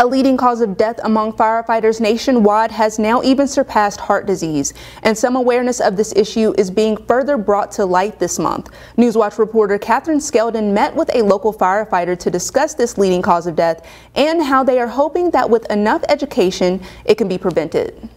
A leading cause of death among firefighters nationwide has now even surpassed heart disease, and some awareness of this issue is being further brought to light this month. Newswatch reporter Catherine Skeldon met with a local firefighter to discuss this leading cause of death and how they are hoping that with enough education, it can be prevented.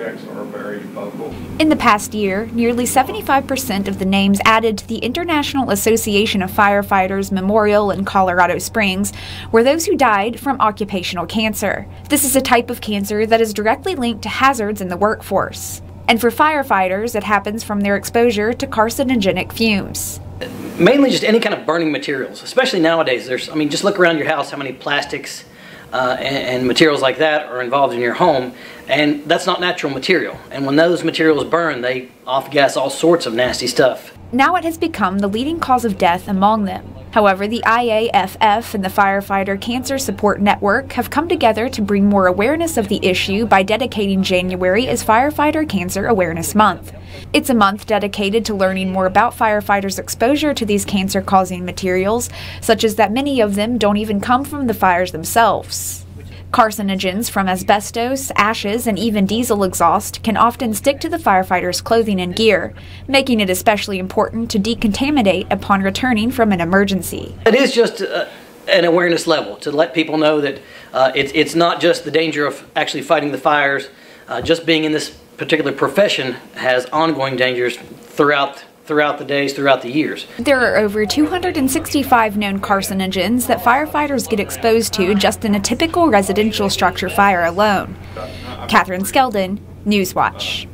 Checks are very vocal. In the past year, nearly 75% of the names added to the International Association of Firefighters Memorial in Colorado Springs were those who died from occupational cancer. This is a type of cancer that is directly linked to hazards in the workforce. And for firefighters, it happens from their exposure to carcinogenic fumes. Mainly just any kind of burning materials, especially nowadays. There's, I mean, just look around your house how many plastics, uh, and, and, materials like that are involved in your home, and that's not natural material. And when those materials burn, they off-gas all sorts of nasty stuff. Now it has become the leading cause of death among them. However, the IAFF and the Firefighter Cancer Support Network have come together to bring more awareness of the issue by dedicating January as Firefighter Cancer Awareness Month. It's a month dedicated to learning more about firefighters' exposure to these cancer causing materials, such as that many of them don't even come from the fires themselves. Carcinogens from asbestos, ashes, and even diesel exhaust can often stick to the firefighter's clothing and gear, making it especially important to decontaminate upon returning from an emergency. It is just uh, an awareness level to let people know that uh, it's, it's not just the danger of actually fighting the fires, uh, just being in this particular profession has ongoing dangers throughout throughout the days, throughout the years. There are over 265 known carcinogens that firefighters get exposed to just in a typical residential structure fire alone. Catherine Skeldon, Newswatch.